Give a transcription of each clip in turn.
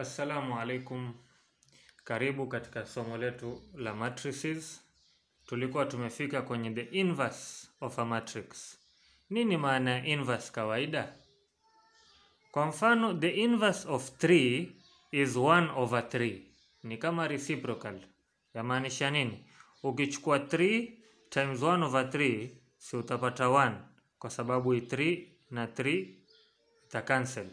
Assalamu alaikum, karibu katika somo letu la matrices. Tulikuwa tumefika kwenye the inverse of a matrix. Nini maana ya inverse kawaida? Kwa mfano, the inverse of 3 is 1 over 3. Ni kama reciprocal. Yamaanisha nini? Ukichukua 3 times 1 over 3, si utapata 1 kwa sababu hii 3 na 3 ita cancel.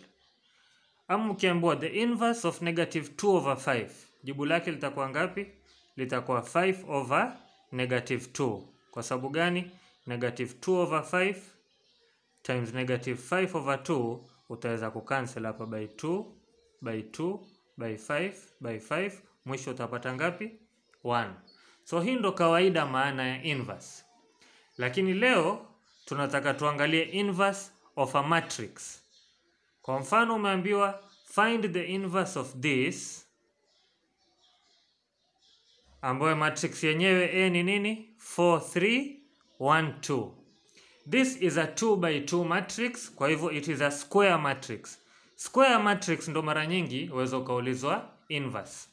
Ama ukiambiwa the inverse of negative 2 over 5, jibu lake litakuwa ngapi? Litakuwa 5 over negative 2. Kwa sababu gani? Negative 2 over 5 times negative 5 over 2 utaweza kucancel hapa by 2 by 2 by 5 by 5, mwisho utapata ngapi? 1. So hii ndo kawaida maana ya inverse, lakini leo tunataka tuangalie inverse of a matrix. Kwa mfano umeambiwa find the inverse of this, ambayo matrix yenyewe A ni nini? 4 3 1 2. This is a 2 by 2 matrix, kwa hivyo it is a square matrix. Square matrix ndo mara nyingi uweza ukaulizwa inverse.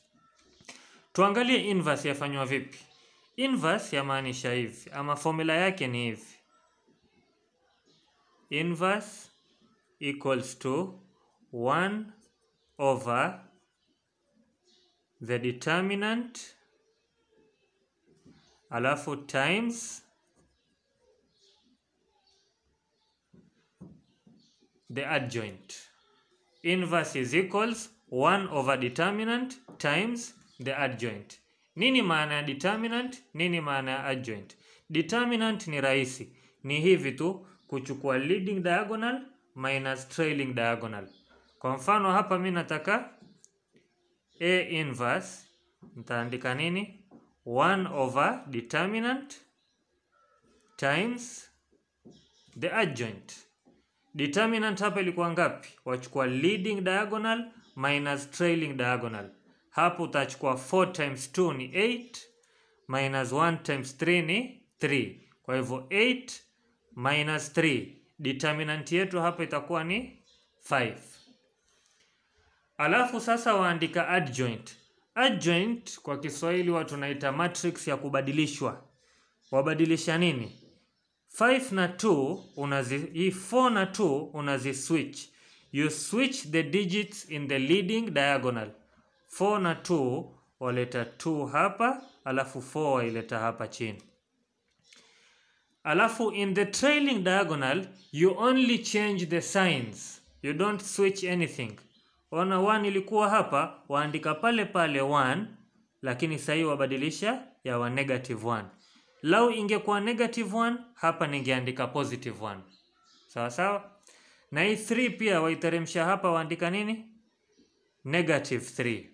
Tuangalie inverse yafanywa vipi. Inverse yamaanisha hivi, ama formula yake ni hivi. Inverse equals to 1 over the determinant alafu times the adjoint. Inverse is equals 1 over determinant times the adjoint. Nini maana ya determinant? Nini maana ya adjoint? Determinant ni rahisi, ni hivi tu kuchukua leading diagonal minus trailing diagonal. Kwa mfano hapa mi nataka A inverse, nitaandika nini? 1 over determinant times the adjoint. Determinant hapa ilikuwa ngapi? Wachukua leading diagonal minus trailing diagonal. Hapo utachukua 4 times 2 ni 8 minus 1 times 3 ni 3. Kwa hivyo 8 minus 3 determinant yetu hapa itakuwa ni 5. Alafu sasa waandika adjoint. Adjoint kwa Kiswahili watu tunaita matrix ya kubadilishwa. Wabadilisha nini? 5 na 2 unazi hii 4 na 2 unazi switch. You switch the digits in the leading diagonal. 4 na 2 waleta 2 hapa, alafu 4 waileta hapa chini. Alafu in the trailing diagonal you only change the signs. You don't switch anything. Ona 1 ilikuwa hapa, waandika pale pale 1, lakini sasa hii wabadilisha ya wa negative 1. Lau ingekuwa negative 1, hapa ningeandika positive 1. Sawa sawa? Na hii 3 pia waiteremsha hapa, waandika nini? Negative 3.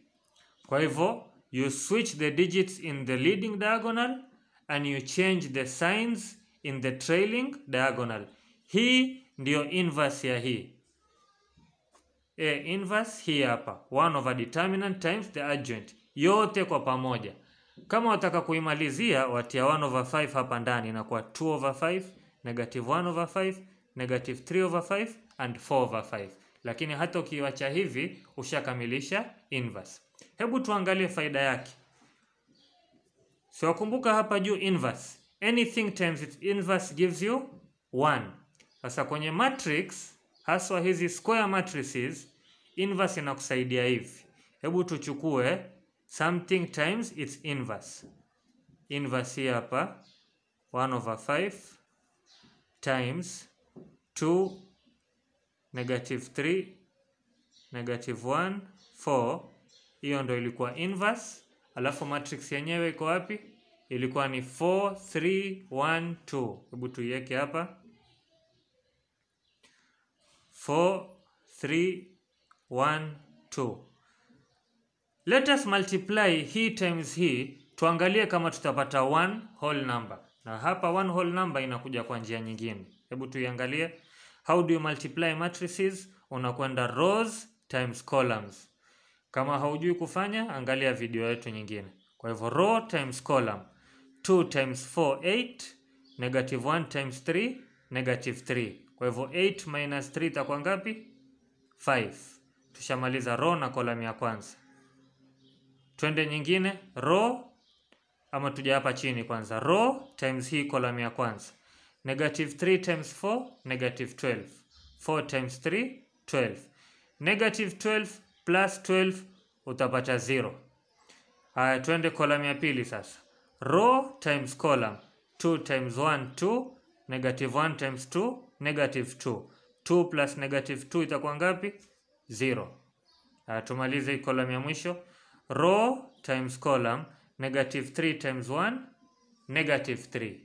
Kwa hivyo you switch the digits in the leading diagonal and you change the signs in the trailing diagonal. Hii ndiyo inverse ya hii. A inverse hii hapa 1 over determinant times the adjoint, yote kwa pamoja. Kama wataka kuimalizia watia 1 over 5 hapa ndani, inakuwa 2 over 5, negative 1 over 5, negative 3 over 5 and 4 over 5. Lakini hata ukiwacha hivi ushakamilisha inverse. Hebu tuangalie faida yake. Siwakumbuka hapa juu inverse, anything times its inverse gives you 1. Sasa kwenye matrix haswa hizi square matrices inverse inakusaidia hivi. Hebu tuchukue something times its inverse. Inverse hii hapa 1 over 5 times 2 negative 3 negative 1 4. Hiyo ndo ilikuwa inverse, alafu matrix yenyewe iko wapi? Ilikuwa ni 4 3 1 2. Hebu tuiweke hapa 4 3 1 2. Let us multiply hii times hii, tuangalie kama tutapata one whole number. Na hapa one whole number inakuja kwa njia nyingine. Hebu tuiangalie. How do you multiply matrices? Unakwenda rows times columns. Kama haujui kufanya, angalia video yetu nyingine. Kwa hivyo row times column. 2 times 4 8, negative 1 times 3, negative 3. Kwa hivyo 8 minus 3 itakuwa ngapi? 5. tushamaliza row na column ya kwanza. Twende nyingine, row ama tuja hapa chini kwanza, row times hii column ya kwanza, negative 3 times 4 negative 12, 4 times 3 12, negative 12 plus 12 utapata 0. Haya, twende column ya pili sasa, row times column, 2 times 1 2, negative 1 times 2 negative 2, 2 plus negative 2 itakuwa ngapi? 0. uh, tumalize hii column ya mwisho, row times column negative 3 times 1 negative 3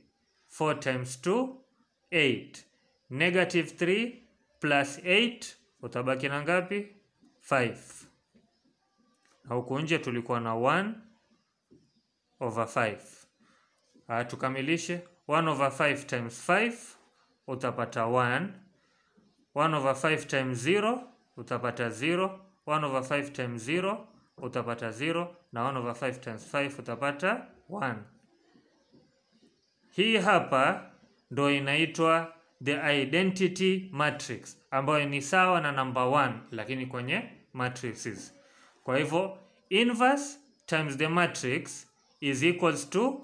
4 times 2 8 negative 3 plus 8 utabaki na ngapi? 5 na huku nje tulikuwa na 1 over 5 haya tukamilishe. 1 over 5 times 5 utapata 1 1 over 5 times 0 utapata 0 1 over 5 times 0 utapata 0 na 1 over 5 times 5 utapata 1. Hii hapa ndo inaitwa the identity matrix ambayo ni sawa na number 1 lakini kwenye matrices. Kwa hivyo inverse times the matrix is equals to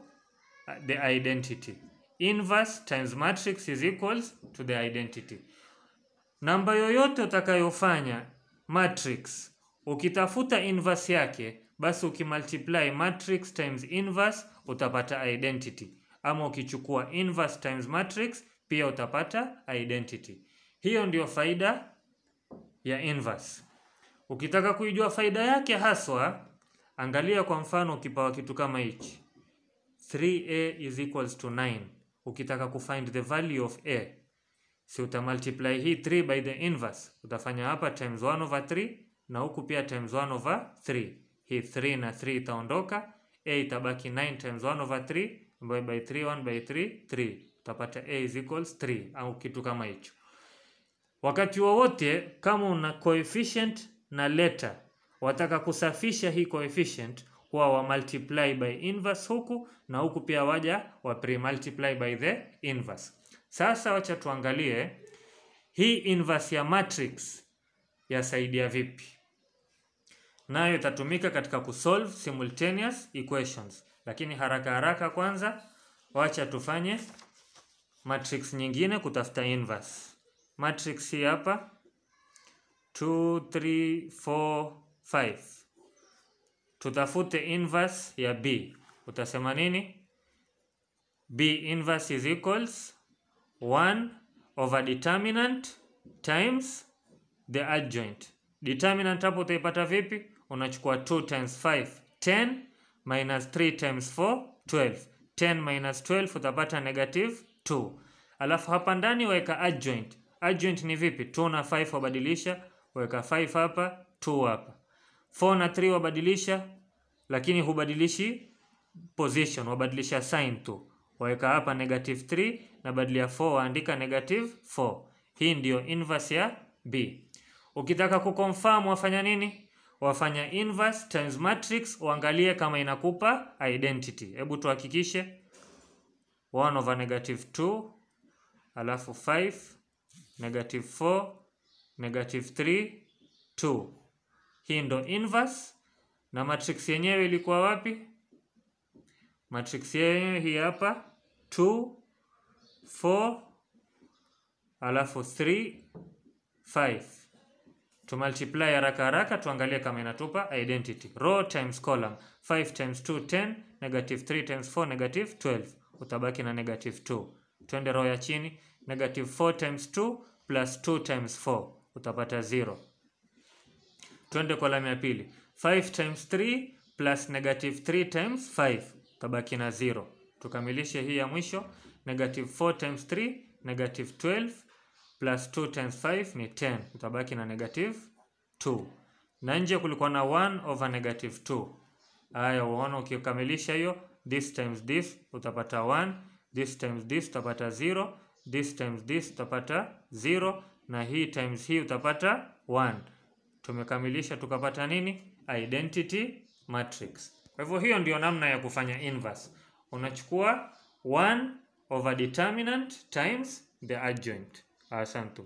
the identity. Inverse times matrix is equals to the identity. Namba yoyote utakayofanya matrix ukitafuta inverse yake basi ukimultiply matrix times inverse utapata identity, ama ukichukua inverse times matrix pia utapata identity. Hiyo ndio faida ya inverse. Ukitaka kuijua faida yake haswa, angalia kwa mfano, ukipawa kitu kama hichi 3a is equals to 9. Ukitaka kufind the value of a, si uta multiply hii 3 by the inverse, utafanya hapa times 1 over 3 na huku pia times 1 over 3. Hii 3 na 3 itaondoka, a itabaki 9 times 1 over 3 ambayo by 3 1 by 3 3. Utapata a is equals 3 au kitu kama hicho. Wakati wowote kama una coefficient na letter wataka kusafisha hii coefficient, huwa wa multiply by inverse huku na huku pia waja wa pre-multiply by the inverse. Sasa wacha tuangalie hii inverse ya matrix yasaidia vipi. Nayo itatumika katika kusolve simultaneous equations, lakini haraka haraka kwanza, wacha tufanye matrix nyingine kutafuta inverse. Matrix hii hapa 2 3 4 5, tutafute inverse ya b. Utasema nini? b inverse is equals 1 over determinant times the adjoint. Determinant hapo utaipata vipi? Unachukua 2 times 5 10 minus 3 times 4 12. 10 minus 12 utapata negative 2. Alafu hapa ndani weka adjoint. Adjoint ni vipi? 2 na 5 wabadilisha, weka 5 hapa, 2 hapa. 4 na 3 wabadilisha, lakini hubadilishi position, wabadilisha sign tu. Waweka hapa negative 3 na badilia 4 waandika negative 4. Hii ndiyo inverse ya b. Ukitaka kuconfirm wafanya nini? Wafanya inverse times matrix, uangalie kama inakupa identity. Hebu tuhakikishe 1 over negative 2 alafu 5 negative 4 negative 3 2. Hii ndo inverse na matrix yenyewe ilikuwa wapi? Matrix yenyewe hii hapa 2 4 alafu 3 5 tumultiply haraka haraka tuangalie kama inatupa identity. Row times column 5 times 2 10, negative 3 times 4 negative 12, utabaki na negative 2. Twende row ya chini, negative 4 times 2 plus 2 times 4, utapata 0. Twende kolamu ya pili, 5 times 3 plus negative 3 times 5, tabaki na 0. Tukamilishe hii ya mwisho, negative 4 times 3 negative 12 plus 2 times 5 ni 10, utabaki na negative 2. Na nje kulikuwa na 1 over negative 2. Haya, uona ukikamilisha hiyo, this times this utapata 1, this times this utapata 0, this times this utapata 0, na hii times hii utapata 1. Tumekamilisha tukapata nini? Identity matrix. Kwa hivyo hiyo ndio namna ya kufanya inverse. Unachukua 1 over determinant times the adjoint. Asante.